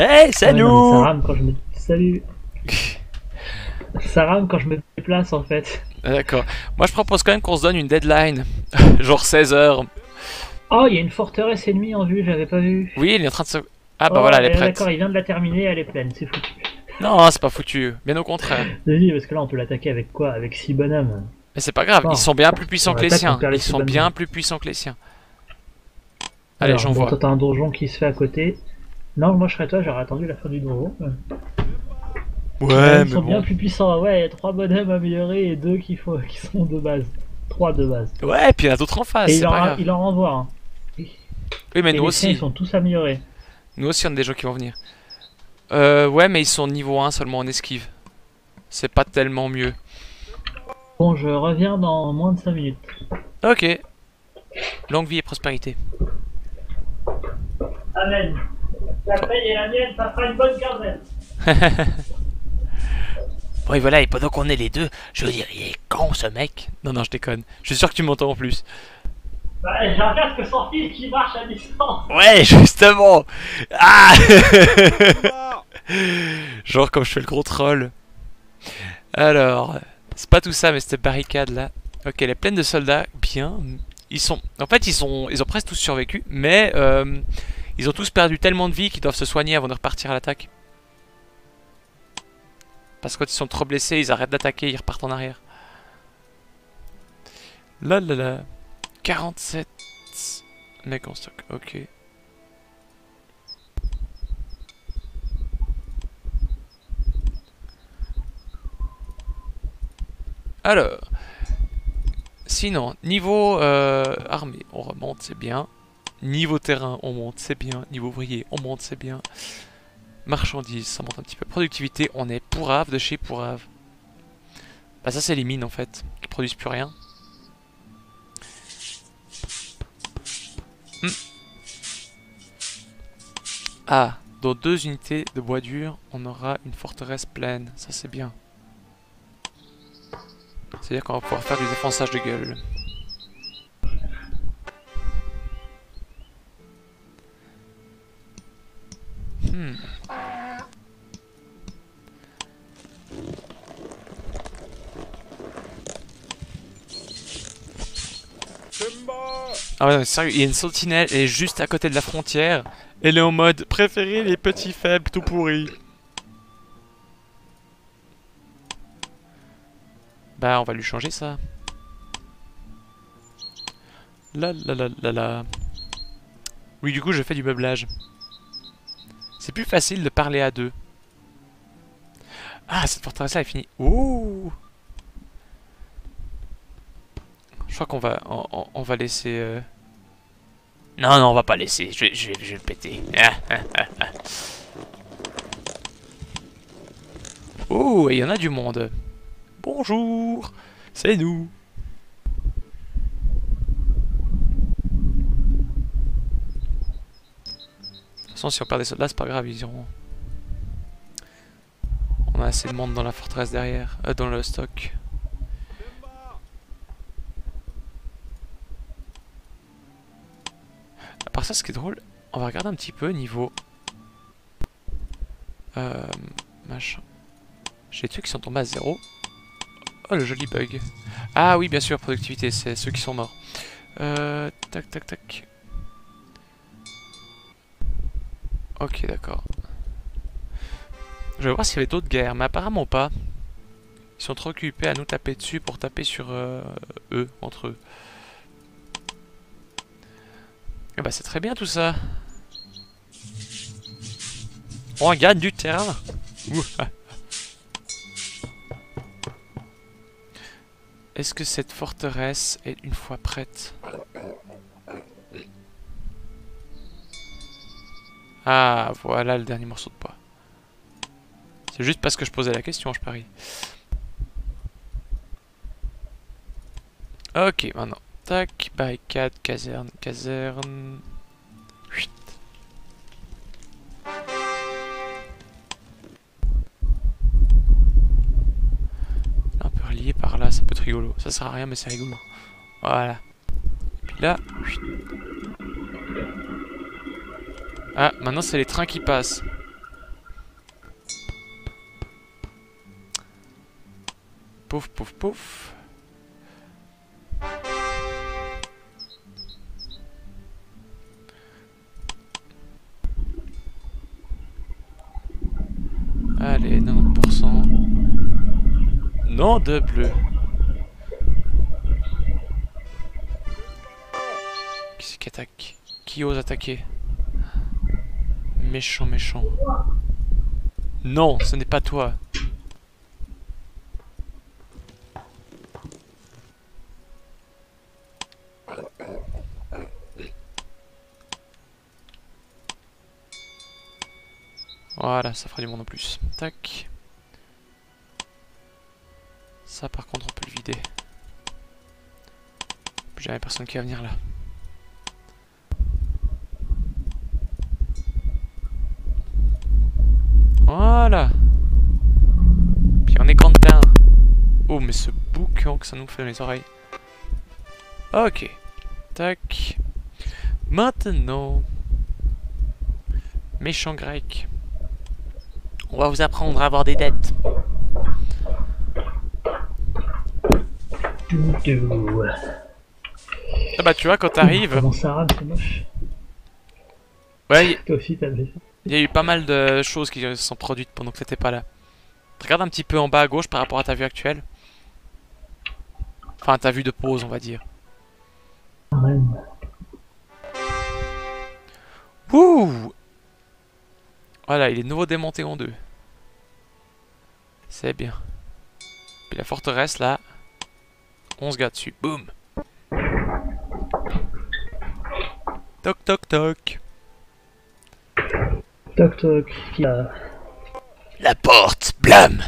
Hey, c'est Ouais, non, mais nous Ça rame quand je me... Salut Ça rame quand je me déplace en fait. Ah, D'accord. Moi, je propose quand même qu'on se donne une deadline. Genre 16 heures. Oh, il y a une forteresse ennemie en vue, j'avais pas vu. Oui, il est en train de se... Ah bah Oh, voilà, elle est ouais, prête. D'accord, il vient de la terminer, elle est pleine, c'est foutu. Non, c'est pas foutu. Bien au contraire. Oui, parce que là on peut l'attaquer avec quoi? Avec 6 bonhommes. Mais c'est pas grave, Non. ils sont bien plus puissants On que les siens. les Ils sont bien plus puissants que les siens. Allez, j'en bon, vois. T'as un donjon qui se fait à côté. Non, moi je serais toi, j'aurais attendu la fin du donjon. Ouais, Ils sont bien plus puissants, ouais, il y a 3 bonhommes améliorés et 2 qui, faut... qui sont de base. 3 de base. Ouais, puis il y en a d'autres en face, et il pas en, grave. il en renvoie. Hein. Oui, mais et nous les aussi. ils sont tous améliorés. Nous aussi, on a des gens qui vont venir. Euh, ouais, mais ils sont niveau 1 seulement en esquive. C'est pas tellement mieux. Bon, je reviens dans moins de 5 minutes. Ok. Longue vie et prospérité. Amen. La paye et la mienne, ça fera une bonne quinzaine. Bon, et voilà, et pendant qu'on est les deux, je veux dire, il est con ce mec. Non, non, je déconne. Je suis sûr que tu m'entends en plus. Bah, j'ai un casque sans fil qui marche à distance. Ouais, justement. Ah Genre comme je fais le gros troll. Alors, c'est pas tout ça, mais cette barricade là. Ok, elle est pleine de soldats. Bien. Ils sont, en fait, ils sont, ils ont presque tous survécu, mais euh, ils ont tous perdu tellement de vie qu'ils doivent se soigner avant de repartir à l'attaque. Parce que quand ils sont trop blessés, ils arrêtent d'attaquer, ils repartent en arrière. Là là là. 47 mecs en stock. Ok. Alors, sinon, niveau euh, armée, on remonte, c'est bien. Niveau terrain, on monte, c'est bien. Niveau ouvrier, on monte, c'est bien. Marchandises, ça monte un petit peu. Productivité, on est pourrave de chez pourrave. Bah ça c'est les mines en fait, qui produisent plus rien. Hmm. Ah, dans deux unités de bois dur, on aura une forteresse pleine. Ça c'est bien. C'est-à-dire qu'on va pouvoir faire du défonçage de gueule. Ah ouais, non, sérieux, il y a une sentinelle, elle est juste à côté de la frontière. Elle est en mode préféré les petits faibles tout pourris. Bah, on va lui changer ça. La la la la la. Oui, du coup, je fais du meublage. Plus facile de parler à deux. Ah, cette forteresse-là est finie. Ouh Je crois qu'on va, on, va laisser... euh, Non, non, on va pas laisser. Je je vais, le péter. oh, il y en a du monde. Bonjour, c'est nous. Façon, si on perd des soldats, c'est pas grave, ils iront. On a assez de monde dans la forteresse derrière, euh, dans le stock. À part ça, ce qui est drôle, on va regarder un petit peu niveau. Euh, machin. J'ai des trucs qui sont tombés à zéro. Oh, le joli bug. Ah oui, bien sûr, productivité, c'est ceux qui sont morts. Euh, tac, tac, tac. Ok, d'accord. Je vais voir s'il y avait d'autres guerres, mais apparemment pas. Ils sont trop occupés à nous taper dessus pour taper sur euh, eux, entre eux. Eh bah c'est très bien tout ça. On gagne du terrain. Est-ce que cette forteresse est une fois prête? Ah, voilà le dernier morceau de bois. C'est juste parce que je posais la question, je parie. Ok, maintenant. Tac, barricade, caserne, caserne. Chut. Là, on peut relier par là, ça peut être rigolo. Ça sert à rien, mais c'est rigolo. Voilà. Et puis là. Ah, maintenant c'est les trains qui passent. Pouf, pouf, pouf. Allez, 90%. Non de bleu. Qui c'est qui attaque? Qui ose attaquer? Méchant, méchant. Non, ce n'est pas toi. Voilà, ça fera du monde en plus. Tac. Ça par contre on peut le vider. Plus jamais personne qui va venir là. Voilà. Puis on est content. Oh mais ce boucan que ça nous fait dans les oreilles. Ok. Tac. Maintenant. Méchant grec. On va vous apprendre à avoir des dettes. Ah bah tu vois quand t'arrives, Comment ça rame, c'est moche? ouais, Toi aussi, t'as ça. Il y a eu pas mal de choses qui se sont produites pendant que t'étais pas là. Regarde un petit peu en bas à gauche par rapport à ta vue actuelle. Enfin ta vue de pause on va dire. Wouh Voilà, il est nouveau démonté en deux. C'est bien. Puis la forteresse là, 11 gars dessus. Boum Toc toc toc. Toc toc. Qui a... La porte, blâme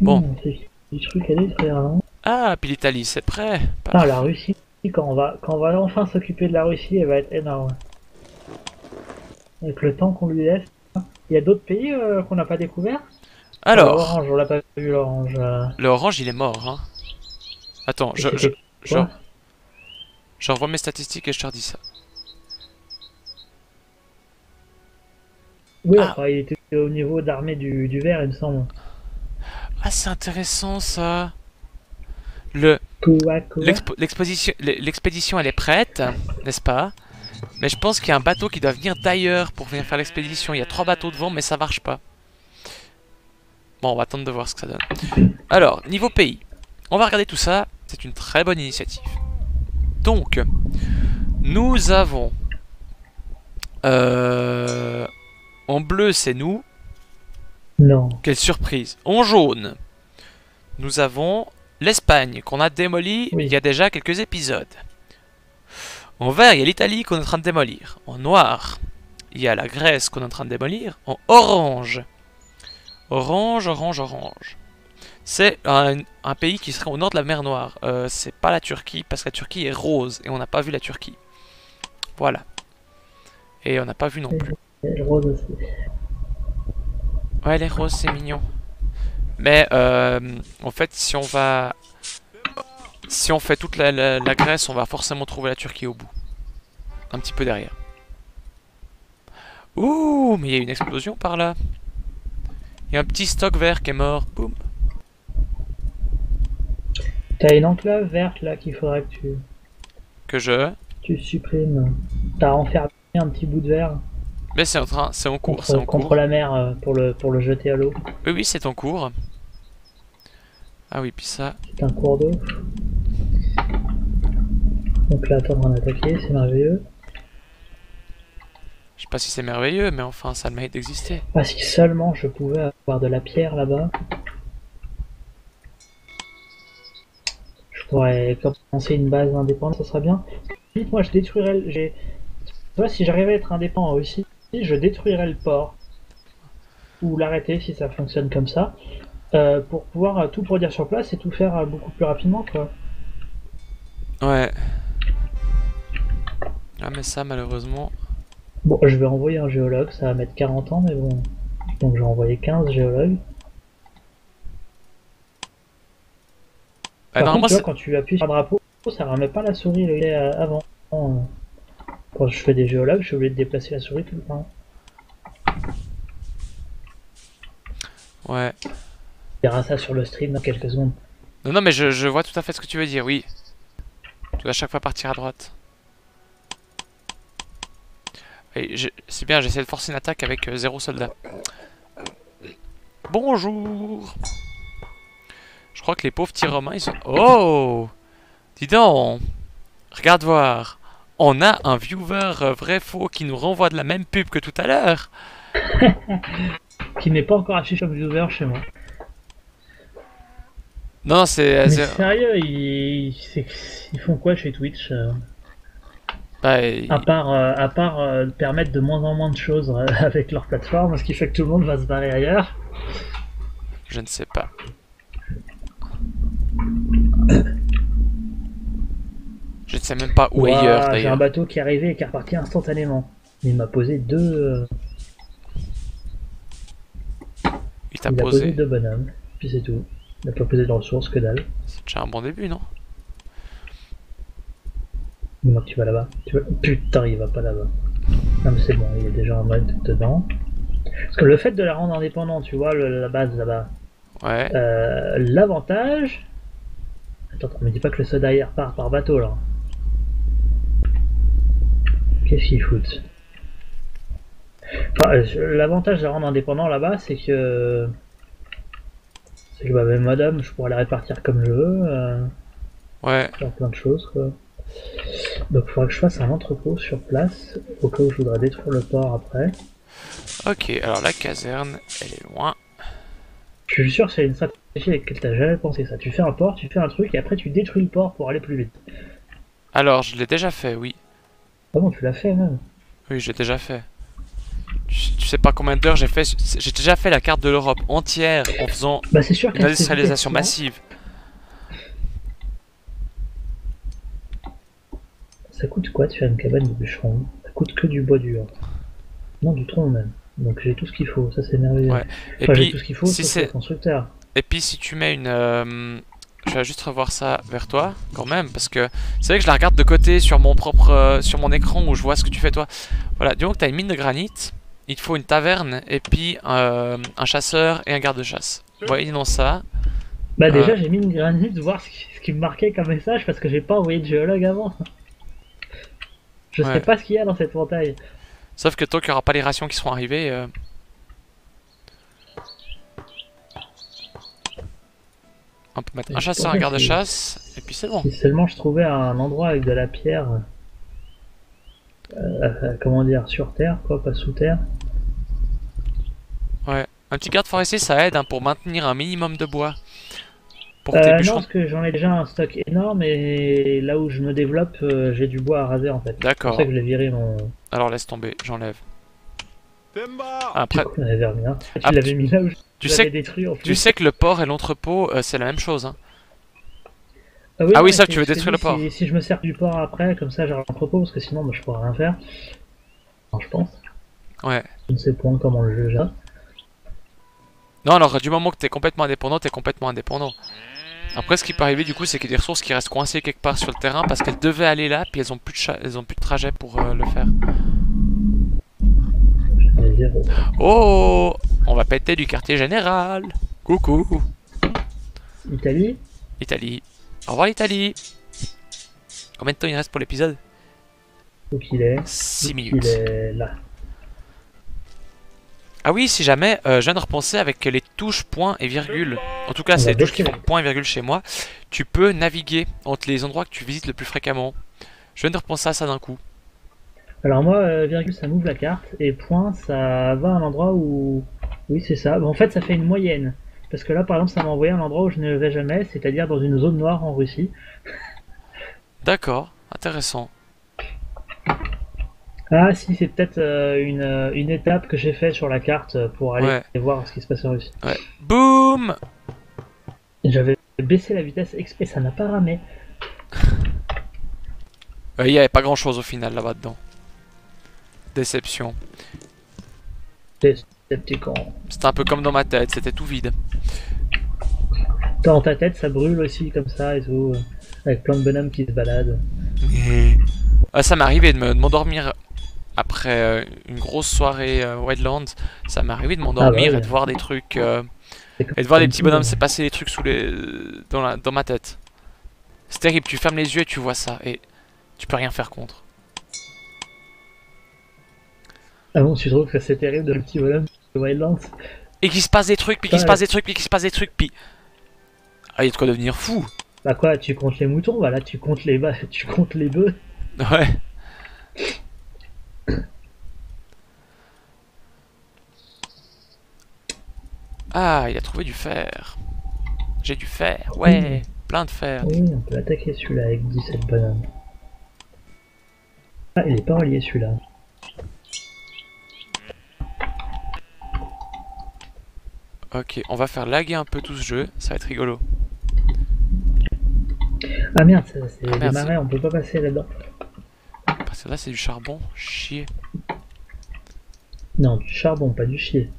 Bon. Hmm, c'est du truc à détruire, non Ah, puis l'Italie, c'est prêt. Ah, la Russie, quand on va, quand on va enfin s'occuper de la Russie, elle va être énorme. Avec le temps qu'on lui laisse. Il y a d'autres pays euh, qu'on n'a pas découvert? Alors, L'orange, on l'a pas vu, l'orange. euh, le orange, il est mort, hein. Attends, je, je, je, je revois mes statistiques et je te redis ça. Oui, Ah. enfin, il était au niveau d'armée du, du vert, il me semble. Ah, c'est intéressant, ça. Le, l'expédition, elle est prête, n'est-ce pas? Mais je pense qu'il y a un bateau qui doit venir d'ailleurs pour venir faire l'expédition. Il y a trois bateaux devant, mais ça marche pas. Bon, on va attendre de voir ce que ça donne. Alors, niveau pays. On va regarder tout ça. C'est une très bonne initiative. Donc, nous avons... Euh, en bleu, c'est nous. Non. Quelle surprise. En jaune, nous avons l'Espagne qu'on a démolie Oui. il y a déjà quelques épisodes. En vert, il y a l'Italie qu'on est en train de démolir. En noir, il y a la Grèce qu'on est en train de démolir. En orange, orange, orange, orange. C'est un, un pays qui serait au nord de la mer Noire. Euh, c'est pas la Turquie parce que la Turquie est rose et on n'a pas vu la Turquie. Voilà. Et on n'a pas vu non plus. Et le rose aussi. Ouais, les roses, c'est mignon. Mais euh, en fait, si on va. Si on fait toute la, la- la Grèce, on va forcément trouver la Turquie au bout. Un petit peu derrière. Ouh, mais il y a une explosion par là. Il y a un petit stock vert qui est mort. Boum. T'as une enclave verte là qu'il faudrait que tu, Que je. tu supprimes. T'as enfermé un petit bout de verre Mais c'est en train, c'est en cours, c'est contre, en contre cours. la mer euh, pour le, pour le jeter à l'eau. Oui, oui, c'est en cours. Ah oui, puis ça. C'est un cours d'eau. Donc là, t'es en train d'attaquer, c'est merveilleux. Je sais pas si c'est merveilleux, mais enfin, ça le mérite d'exister. Ah, si seulement je pouvais avoir de la pierre là-bas. Je pourrais commencer une base indépendante, ça serait bien. Vite, moi je détruirais le. j'ai- Tu vois, si j'arrivais à être indépendant aussi, je détruirais le port. Ou l'arrêter si ça fonctionne comme ça. euh, pour pouvoir euh, tout produire sur place et tout faire euh, beaucoup plus rapidement, quoi. Ouais. Ah, mais ça, malheureusement. Bon, je vais envoyer un géologue, ça va mettre 40 ans, mais bon. Donc j'ai envoyé 15 géologues. Ah, Par normalement, contre, tu vois, quand tu appuies sur un drapeau, ça remet pas la souris le gars, euh, avant. Quand je fais des géologues, je suis obligé de déplacer la souris tout le temps. Ouais. On verra ça sur le stream dans quelques secondes. Non, non, mais je, je vois tout à fait ce que tu veux dire, oui. Tu dois à chaque fois partir à droite. C'est bien, j'essaie de forcer une attaque avec euh, zéro soldat. Bonjour. Je crois que les pauvres petits romains, ils sont... Oh! Dis donc. Regarde voir. On a un viewer euh, vrai-faux qui nous renvoie de la même pub que tout à l'heure. Qui n'est pas encore affiché comme viewer chez moi. Non, c'est... euh, sérieux, ils, font quoi chez Twitch bah, il- À part, euh, à part euh, permettre de moins en moins de choses euh, avec leur plateforme, ce qui fait que tout le monde va se barrer ailleurs. Je ne sais pas. Je ne sais même pas où ailleurs J'ai un bateau qui est arrivé et qui est reparti instantanément. Il m'a posé deux. euh, Il t'a posé posé. deux bonhommes. Puis c'est tout. Il n'a pas posé de ressources, que dalle. C'est déjà un bon début, non? Que tu vas là-bas. Tu vas... Putain, il va pas là-bas. Non, mais c'est bon, il est déjà en mode dedans. Parce que le fait de la rendre indépendante, tu vois, le- la base là-bas, Ouais. euh, l'avantage. Attends, attends, me dis pas que le soda il repart par bateau là. Qu'est-ce qu'ils foutent Enfin, euh, L'avantage de la rendre indépendant là-bas, c'est que. C'est que bah, même madame, je pourrais la répartir comme je veux, euh, Ouais. faire plein de choses quoi. Donc il faudra que je fasse un entrepôt sur place, au cas où je voudrais détruire le port après. Ok, alors la caserne, elle est loin. Je suis sûr que c'est une stratégie avec laquelle t'as jamais pensé ça. Tu fais un port, tu fais un truc et après tu détruis le port pour aller plus vite. Alors, je l'ai déjà fait, oui. Ah bon, tu l'as fait même? Oui, j'ai déjà fait. Tu, tu sais pas combien d'heures j'ai fait. J'ai déjà fait la carte de l'Europe entière en faisant Bah sûr une industrialisation massive. Ça coûte quoi de faire une cabane de bûcheron? Ça coûte que du bois dur. Non, du tronc même. Donc j'ai tout ce qu'il faut, ça c'est merveilleux. Ouais. Et Enfin, j'ai puis, tout ce qu'il faut, si c'est- le constructeur. Et puis si tu mets une... euh, je vais juste revoir ça vers toi quand même parce que c'est vrai que je la regarde de côté sur mon propre euh, sur mon écran où je vois ce que tu fais toi. Voilà, disons que tu as une mine de granit, il te faut une taverne et puis euh, un chasseur et un garde-chasse. Voyons ça. Bah déjà j'ai mis une granite voir ce qui, ce qui me marquait comme message parce que j'ai pas envoyé de géologue avant. Je Ouais. sais pas ce qu'il y a dans cette montagne. Sauf que tant qu'il n'y aura pas les rations qui seront arrivées... euh, On peut mettre un Ouais, chasseur, un ouais, garde-chasse, et puis c'est bon. Si seulement je trouvais un endroit avec de la pierre. euh, euh, comment dire, sur terre, quoi, pas sous terre. Un petit garde forestier, ça aide hein, pour maintenir un minimum de bois. Pour tes Euh, non, parce que j'en ai déjà un stock énorme et là où je me développe, euh, j'ai du bois à raser en fait. C'est pour D'accord. ça que je l'ai viré mon. Alors laisse tomber, j'enlève. Après, On avait bien. Tu Ah, l'avais mis là où je tu sais, détruit en plus. tu sais que le port et l'entrepôt, euh, c'est la même chose. Hein. Ah oui, Ah oui, ça, tu veux détruire le port. Si, si je me sers du port après, comme ça j'ai l'entrepôt, parce que sinon bah, je pourrais rien faire. Non, je pense. Ouais. Je ne sais point comment le jeu gère. Non, alors du moment que t'es complètement indépendant, t'es complètement indépendant. Après, ce qui peut arriver du coup, c'est qu'il y a des ressources qui restent coincées quelque part sur le terrain parce qu'elles devaient aller là, puis elles ont plus de, elles ont plus de trajet pour euh, le faire. Oh On va péter du quartier général Coucou Italie? Italie. Au revoir l'Italie Combien de temps il reste pour l'épisode? Où qu'il est 6 Il minutes. est là. Ah oui, si jamais, euh, je viens de repenser avec les touches point et virgule. En tout cas, On c'est les touches qui font point et virgule chez moi. Tu peux naviguer entre les endroits que tu visites le plus fréquemment. Je viens de repenser à ça d'un coup. Alors moi, euh, virgule, ça m'ouvre la carte, et point, ça va à un endroit où... Oui, c'est ça. Bon, en fait, ça fait une moyenne. Parce que là, par exemple, ça m'a envoyé à un endroit où je ne vais jamais, c'est-à-dire dans une zone noire en Russie. D'accord, intéressant. Ah si, c'est peut-être euh, une, euh, une étape que j'ai fait sur la carte euh, pour aller Ouais. voir ce qui se passe en Russie. Boum J'avais baissé la vitesse exprès, ça n'a pas ramé. Euh, Il n'y avait pas grand chose au final là-bas dedans. Déception. C'est petit con. C'était un peu comme dans ma tête, c'était tout vide. Dans ta tête, ça brûle aussi comme ça et tout, avec plein de bonhommes qui se baladent. Ah, ça m'est arrivé de m'endormir après euh, une grosse soirée euh, Wildlands. Ça m'est arrivé de m'endormir Ah bah et de voir des trucs. euh, et de voir les comme petits bonhommes se passer des trucs sous les, dans, la, dans ma tête. C'est terrible, tu fermes les yeux et tu vois ça. Et tu peux rien faire contre. Ah bon, tu trouves que c'est terrible de le petit bonhomme de Wildlands Et qu'il se passe des trucs, puis qu'il se passe des trucs, puis qu'il se passe des trucs, puis. Ah, il y a de quoi devenir fou. Bah quoi, tu comptes les moutons, bah là tu comptes les tu comptes les bœufs. Ouais. Ah, il a trouvé du fer. J'ai du fer, ouais, plein de fer. Oui, on peut attaquer celui-là avec 17 bonhommes. Ah, il est pas relié celui-là. Ok, on va faire laguer un peu tout ce jeu, ça va être rigolo. Ah merde, ça- c'est Ah, on peut pas passer là-dedans. Là c'est du charbon, chier. Non, du charbon, pas du chier.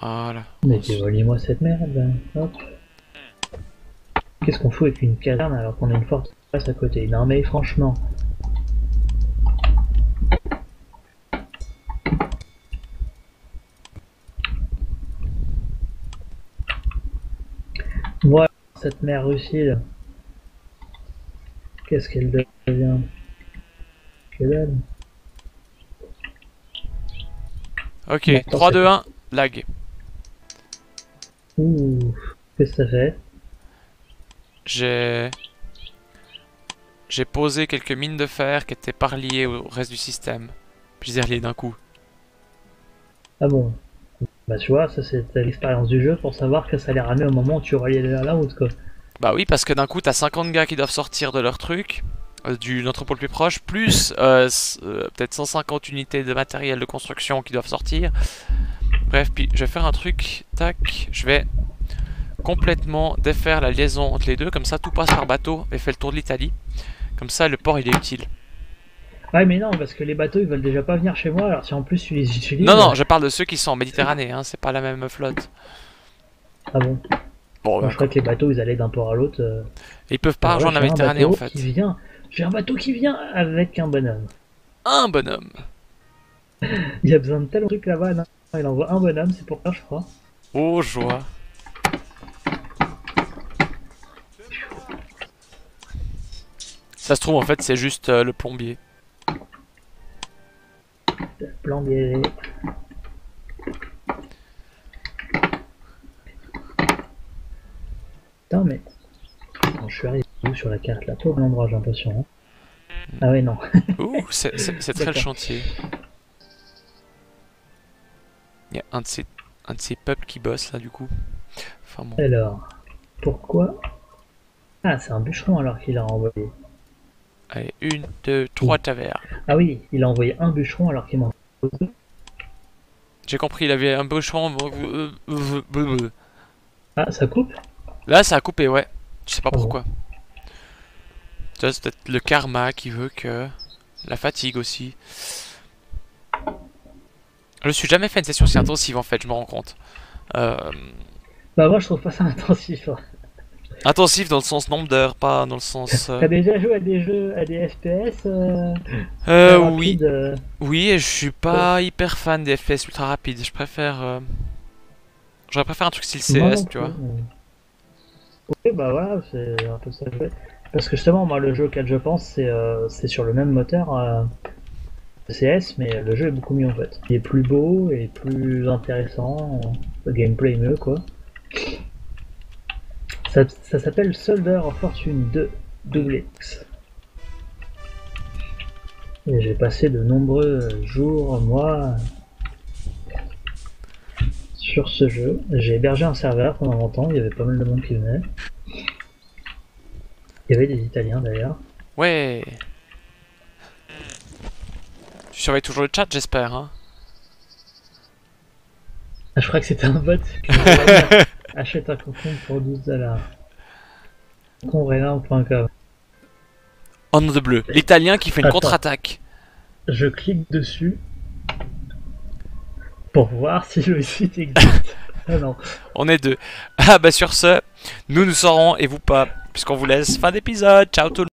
Voilà. Mais dévoilez-moi cette merde. Hop. Qu'est-ce qu'on fout avec une caserne alors qu'on a une forteresse à côté? Non mais franchement. Voilà cette mère Russie là. Qu'est-ce qu'elle devient Que dalle. Ok, Attends, 3, c'est 2, 1, lag. Ouh, qu'est-ce que ça fait J'ai... J'ai posé quelques mines de fer qui étaient pas reliées au reste du système. Puis je les ai reliées d'un coup. Ah bon Bah tu vois, ça c'est l'expérience du jeu pour savoir que ça allait ramer au moment où tu reliais à l'autre quoi. Bah oui, parce que d'un coup, t'as 50 gars qui doivent sortir de leur truc, euh, du entrepôt le plus proche, plus euh, euh, peut-être 150 unités de matériel de construction qui doivent sortir. Bref, puis je vais faire un truc, tac, je vais complètement défaire la liaison entre les deux, comme ça tout passe par bateau et fait le tour de l'Italie. Comme ça, le port il est utile. Ouais mais non, parce que les bateaux ils veulent déjà pas venir chez moi, alors si en plus tu les utilises... Non, non, je parle de ceux qui sont en Méditerranée, hein, c'est pas la même flotte. Ah bon? Bon, Moi, Je crois que les bateaux ils allaient d'un port à l'autre. euh, ils peuvent pas ah rejoindre la j'ai un Méditerranée en bateau fait. Qui vient... J'ai un bateau qui vient avec un bonhomme. Un bonhomme. Il y a besoin de de trucs là-bas, non? Il envoie un bonhomme, c'est pour ça je crois. Oh, joie. Ça se trouve, en fait, c'est juste euh, le plombier. Plan des... Putain mais... Attends, je suis arrivé où sur la carte là? Pas au bon endroit j'ai l'impression. hein. Ah ouais non. Ouh, c'est très le chantier. Il y a un de ces, un de ces peuples qui bosse là, du coup. Enfin bon. Alors, pourquoi? Ah, c'est un bûcheron alors qu'il a envoyé. Allez, une, deux, trois tavernes. Ah oui, il a envoyé un bûcheron alors qu'il m'en. J'ai compris, il avait un bûcheron. euh, euh, euh. Ah, ça coupe? Là, ça a coupé, ouais. Je sais pas Ah pourquoi. Ça, c'est peut-être le karma qui veut que. La fatigue aussi. Je suis jamais fait une session si intensive en fait, je me rends compte. Euh, Bah moi je trouve pas ça intensif. hein. Intensif dans le sens nombre d'heures, pas dans le sens. euh, T'as déjà joué à des jeux, à des FPS euh, Euh, oui, euh, oui, et je suis pas hyper fan des FPS ultra rapides. Je préfère. euh, J'aurais préféré un truc style CS, tu vois. mais- Oui, bah voilà, c'est un peu ça. Parce que justement, moi le jeu auquel je pense, c'est c'est sur le même moteur CS, mais le jeu est beaucoup mieux en fait. Il est plus beau et plus intéressant, le gameplay est mieux quoi. Ça, ça s'appelle Soldier of Fortune 2 Double X. Et j'ai passé de nombreux jours, mois sur ce jeu. J'ai hébergé un serveur pendant longtemps, il y avait pas mal de monde qui venait. Il y avait des Italiens d'ailleurs. Ouais. Tu surveilles toujours le chat, j'espère. Hein. Ah, je crois que c'était un bot. Achète un concombre pour 12 dollars. Concombrelin.com. Oh non de bleu. L'italien qui fait une Attends. contre-attaque. Je clique dessus. pour voir si le site existe. ah non. On est deux. Ah bah sur ce, nous nous saurons et vous pas, puisqu'on vous laisse fin d'épisode. Ciao tout le monde.